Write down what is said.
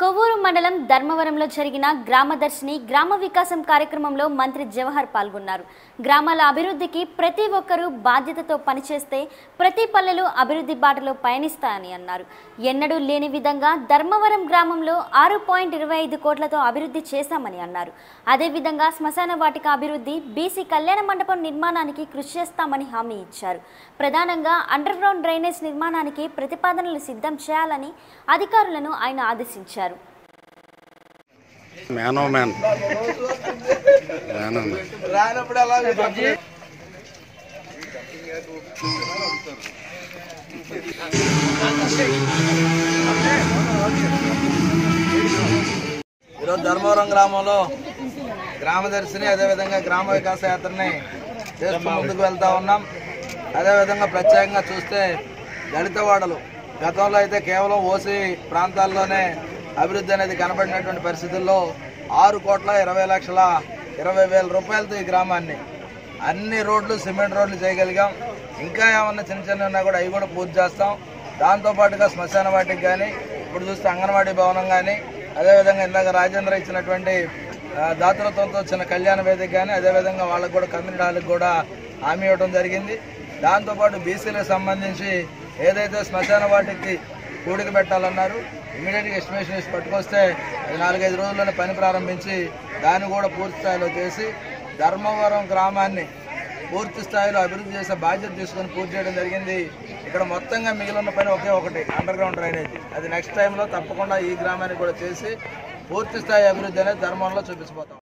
కొవ్వూరు మండలం ధర్మవరంలో జరిగిన గ్రామదర్శిని గ్రామ వికాసం కార్యక్రమంలో మంత్రి జవహర్ పాల్గొన్నారు. గ్రామాల అభివృద్ధికి ప్రతి ఒక్కరూ బాధ్యతతో పనిచేస్తే ప్రతి పల్లెలు అభివృద్ధి బాటలో పయనిస్తాయని అన్నారు. ఎన్నడూ లేని విధంగా ధర్మవరం గ్రామంలో ఆరు పాయింట్ ఇరవై ఐదు కోట్లతో అభివృద్ధి చేశామని అన్నారు. అదేవిధంగా శ్మశాన వాటిక అభివృద్ధి బీసీ కళ్యాణ మండపం నిర్మాణానికి కృషి చేస్తామని హామీ ఇచ్చారు. ప్రధానంగా అండర్ గ్రౌండ్ డ్రైనేజ్ నిర్మాణానికి ప్రతిపాదనలు సిద్ధం చేయాలని అధికారులను ఆయన ఆదేశించారు. మ్యాన్ రానప్పుడు అలా ఈరోజు ధర్మవరం గ్రామంలో గ్రామదర్శిని అదేవిధంగా గ్రామ వికాస యాత్రని చేస్తూ ముందుకు వెళ్తా ఉన్నాం. అదేవిధంగా ప్రత్యేకంగా చూస్తే దళిత వాడలు. గతంలో అయితే కేవలం ఓసీ ప్రాంతాల్లోనే అభివృద్ధి అనేది కనబడినటువంటి పరిస్థితుల్లో ఆరు కోట్ల ఇరవై లక్షల ఇరవై వేల రూపాయలతో ఈ గ్రామాన్ని అన్ని రోడ్లు సిమెంట్ రోడ్లు చేయగలిగాం. ఇంకా ఏమన్నా చిన్న చిన్న ఉన్నా కూడా అవి కూడా పూర్తి చేస్తాం. దాంతోపాటుగా శ్మశాన వాటికి కానీ ఇప్పుడు చూస్తే అంగన్వాడీ భవనం కానీ అదేవిధంగా ఇందాక రాజేంద్ర ఇచ్చినటువంటి దాతృత్వంతో చిన్న కళ్యాణ వేదిక కానీ అదేవిధంగా వాళ్ళకు కూడా కమ్యూనిటీ కూడా హామీ ఇవ్వడం జరిగింది. దాంతోపాటు బీసీలకు సంబంధించి ఏదైతే శ్మశాన వాటికి కూడికి పెట్టాలన్నారు. ఇమీడియట్గా ఎస్టిమేషన్ వేసి పట్టుకొస్తే అది నాలుగైదు రోజుల్లోనే పని ప్రారంభించి దాన్ని కూడా పూర్తి స్థాయిలో చేసి ధర్మవరం గ్రామాన్ని పూర్తి స్థాయిలో అభివృద్ధి చేసే బాధ్యత తీసుకొని పూర్తి చేయడం జరిగింది. ఇక్కడ మొత్తంగా మిగిలిన పని ఒకే ఒకటి అండర్ గ్రౌండ్ డ్రైనేజ్. అది నెక్స్ట్ టైంలో తప్పకుండా ఈ గ్రామానికి కూడా చేసి పూర్తి స్థాయి అభివృద్ధి అనేది ధర్మంలో చూపించిపోతాం